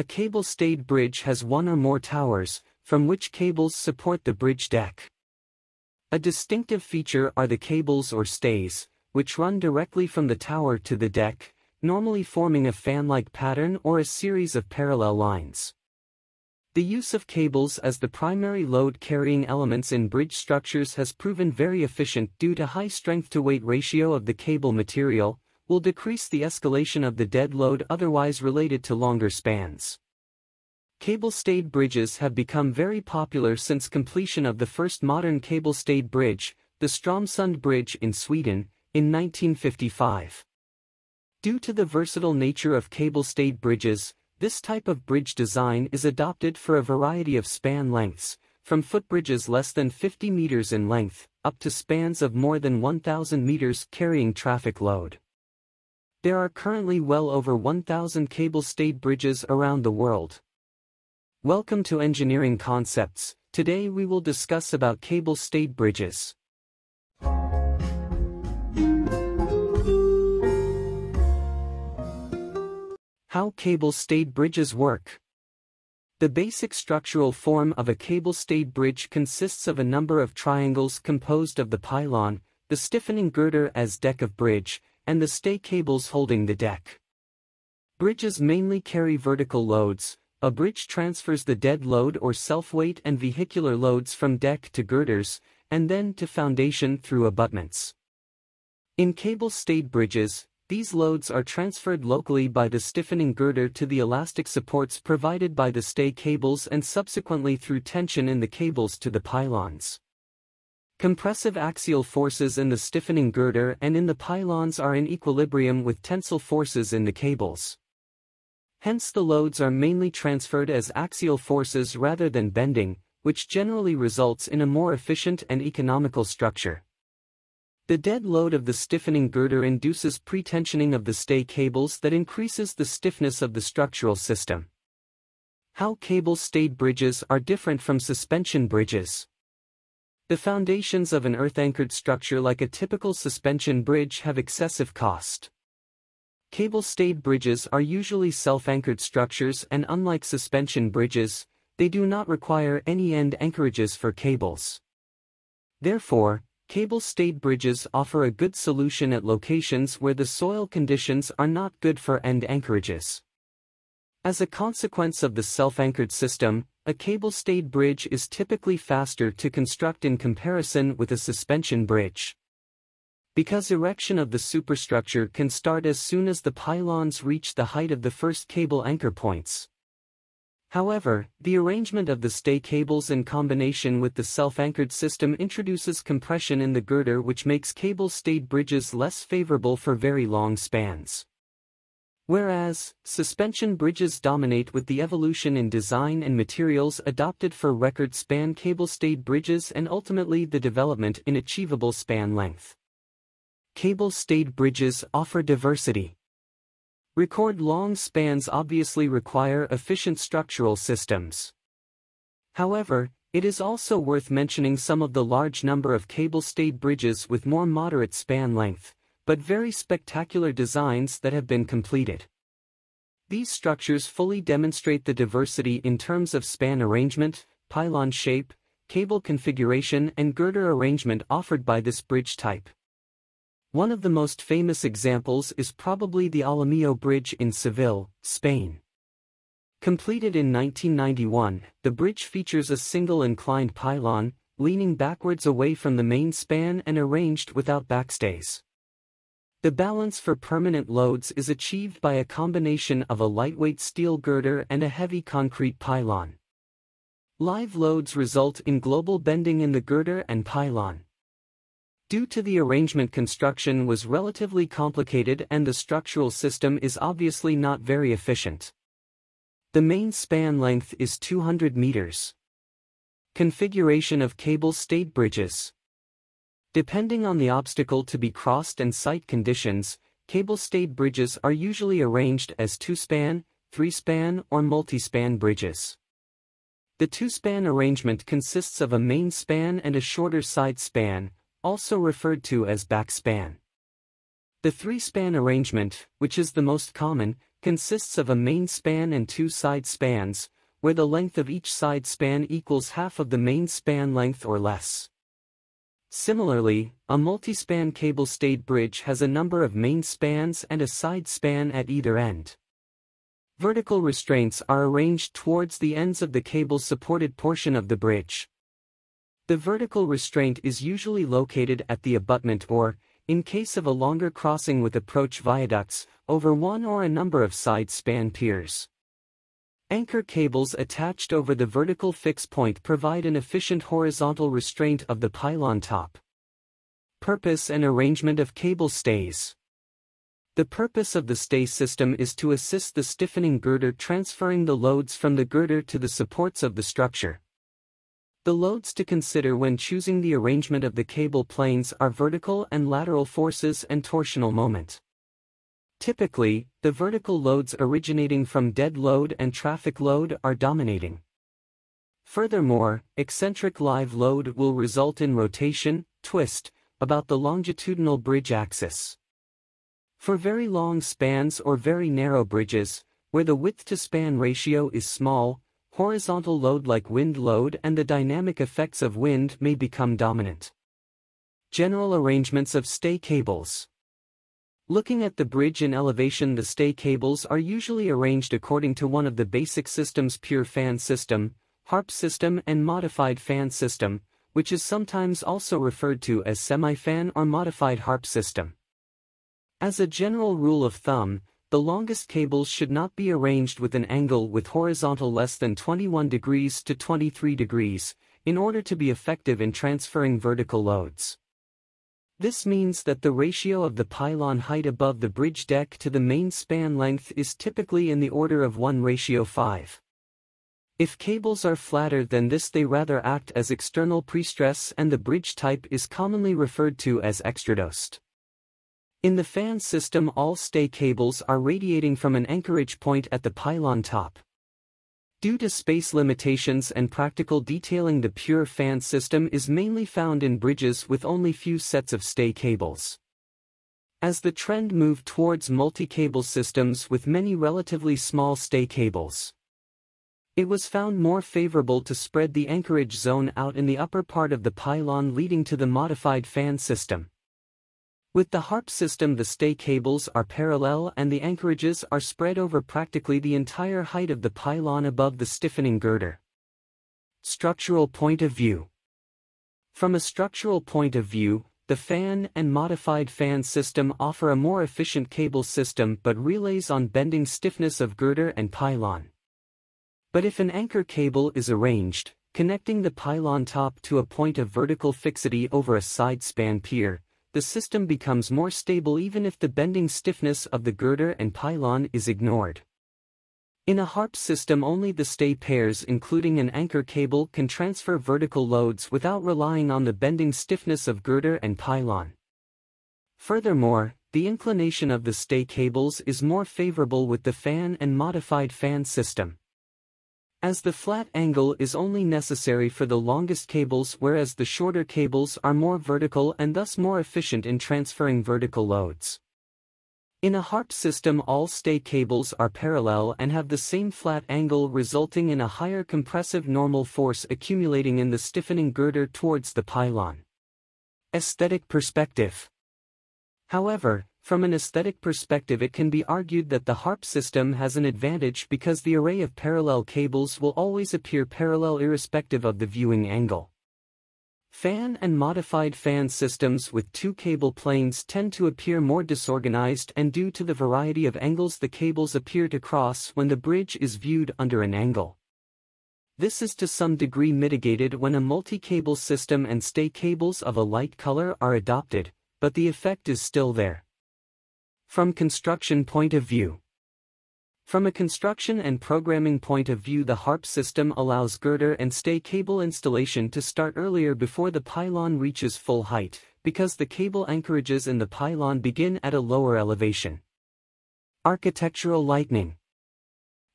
A cable-stayed bridge has one or more towers, from which cables support the bridge deck. A distinctive feature are the cables or stays, which run directly from the tower to the deck, normally forming a fan-like pattern or a series of parallel lines. The use of cables as the primary load-carrying elements in bridge structures has proven very efficient due to high strength-to-weight ratio of the cable material, will decrease the escalation of the dead load otherwise related to longer spans. Cable-stayed bridges have become very popular since completion of the first modern cable-stayed bridge, the Strömsund Bridge in Sweden, in 1955. Due to the versatile nature of cable-stayed bridges, this type of bridge design is adopted for a variety of span lengths, from footbridges less than 50 meters in length, up to spans of more than 1,000 meters carrying traffic load. There are currently well over 1,000 cable-stayed bridges around the world. Welcome to Engineering Concepts, today we will discuss about cable-stayed bridges. How cable-stayed bridges work. The basic structural form of a cable-stayed bridge consists of a number of triangles composed of the pylon, the stiffening girder as deck of bridge, and the stay cables holding the deck. Bridges mainly carry vertical loads, a bridge transfers the dead load or self-weight and vehicular loads from deck to girders, and then to foundation through abutments. In cable-stayed bridges, these loads are transferred locally by the stiffening girder to the elastic supports provided by the stay cables and subsequently through tension in the cables to the pylons. Compressive axial forces in the stiffening girder and in the pylons are in equilibrium with tensile forces in the cables. Hence the loads are mainly transferred as axial forces rather than bending, which generally results in a more efficient and economical structure. The dead load of the stiffening girder induces pretensioning of the stay cables that increases the stiffness of the structural system. How cable-stayed bridges are different from suspension bridges. The foundations of an earth-anchored structure like a typical suspension bridge have excessive cost. Cable-stayed bridges are usually self-anchored structures and unlike suspension bridges, they do not require any end anchorages for cables. Therefore, Cable-stayed bridges offer a good solution at locations where the soil conditions are not good for end anchorages. As a consequence of the self-anchored system, a cable-stayed bridge is typically faster to construct in comparison with a suspension bridge. Because erection of the superstructure can start as soon as the pylons reach the height of the first cable anchor points. However, the arrangement of the stay cables in combination with the self-anchored system introduces compression in the girder which makes cable-stayed bridges less favorable for very long spans. Whereas, suspension bridges dominate with the evolution in design and materials adopted for record span cable-stayed bridges and ultimately the development in achievable span length. Cable-stayed bridges offer diversity. Record long spans obviously require efficient structural systems. However, it is also worth mentioning some of the large number of cable-stayed bridges with more moderate span length, but very spectacular designs that have been completed. These structures fully demonstrate the diversity in terms of span arrangement, pylon shape, cable configuration and girder arrangement offered by this bridge type. One of the most famous examples is probably the Alamillo Bridge in Seville, Spain. Completed in 1991, the bridge features a single inclined pylon, leaning backwards away from the main span and arranged without backstays. The balance for permanent loads is achieved by a combination of a lightweight steel girder and a heavy concrete pylon. Live loads result in global bending in the girder and pylon. Due to the arrangement construction was relatively complicated and the structural system is obviously not very efficient. The main span length is 200 meters. Configuration of cable-stayed bridges. Depending on the obstacle to be crossed and site conditions, cable-stayed bridges are usually arranged as two-span, three-span or multi-span bridges. The two-span arrangement consists of a main span and a shorter side span, also referred to as backspan. The three-span arrangement, which is the most common, consists of a main span and two side spans, where the length of each side span equals half of the main span length or less. Similarly, a multi-span cable-stayed bridge has a number of main spans and a side span at either end. Vertical restraints are arranged towards the ends of the cable-supported portion of the bridge. The vertical restraint is usually located at the abutment or, in case of a longer crossing with approach viaducts, over one or a number of side span piers. Anchor cables attached over the vertical fix point provide an efficient horizontal restraint of the pylon top. Purpose and arrangement of cable stays. The purpose of the stay system is to assist the stiffening girder transferring the loads from the girder to the supports of the structure. The loads to consider when choosing the arrangement of the cable planes are vertical and lateral forces and torsional moment. Typically, the vertical loads originating from dead load and traffic load are dominating. Furthermore, eccentric live load will result in rotation, twist, about the longitudinal bridge axis. For very long spans or very narrow bridges, where the width-to-span ratio is small, horizontal load like wind load and the dynamic effects of wind may become dominant. General arrangements of stay cables. Looking at the bridge in elevation the stay cables are usually arranged according to one of the basic systems pure fan system, harp system and modified fan system, which is sometimes also referred to as semi-fan or modified harp system. As a general rule of thumb, the longest cables should not be arranged with an angle with horizontal less than 21 degrees to 23 degrees, in order to be effective in transferring vertical loads. This means that the ratio of the pylon height above the bridge deck to the main span length is typically in the order of 1 ratio 5. If cables are flatter than this they rather act as external prestress and the bridge type is commonly referred to as extradosed. In the fan system all stay cables are radiating from an anchorage point at the pylon top. Due to space limitations and practical detailing the pure fan system is mainly found in bridges with only few sets of stay cables. As the trend moved towards multi-cable systems with many relatively small stay cables, it was found more favorable to spread the anchorage zone out in the upper part of the pylon leading to the modified fan system. With the HARP system the stay cables are parallel and the anchorages are spread over practically the entire height of the pylon above the stiffening girder. Structural point of view From a structural point of view, the fan and modified fan system offer a more efficient cable system but relays on bending stiffness of girder and pylon. But if an anchor cable is arranged, connecting the pylon top to a point of vertical fixity over a side span pier, the system becomes more stable even if the bending stiffness of the girder and pylon is ignored. In a HARP system only the stay pairs including an anchor cable can transfer vertical loads without relying on the bending stiffness of girder and pylon. Furthermore, the inclination of the stay cables is more favorable with the fan and modified fan system as the flat angle is only necessary for the longest cables whereas the shorter cables are more vertical and thus more efficient in transferring vertical loads. In a HARP system all stay cables are parallel and have the same flat angle resulting in a higher compressive normal force accumulating in the stiffening girder towards the pylon. Aesthetic perspective However, from an aesthetic perspective it can be argued that the HARP system has an advantage because the array of parallel cables will always appear parallel irrespective of the viewing angle. Fan and modified fan systems with two cable planes tend to appear more disorganized and due to the variety of angles the cables appear to cross when the bridge is viewed under an angle. This is to some degree mitigated when a multi-cable system and stay cables of a light color are adopted, but the effect is still there. From construction point of view. From a construction and programming point of view the HARP system allows girder and stay cable installation to start earlier before the pylon reaches full height, because the cable anchorages in the pylon begin at a lower elevation. Architectural lightning.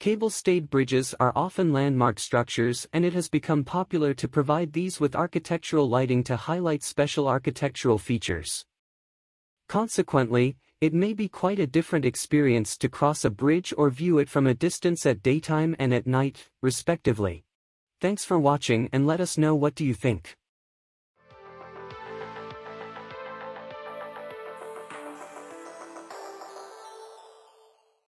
Cable-stayed bridges are often landmark structures and it has become popular to provide these with architectural lighting to highlight special architectural features. Consequently, It may be quite a different experience to cross a bridge or view it from a distance at daytime and at night, respectively. Thanks for watching and let us know what do you think.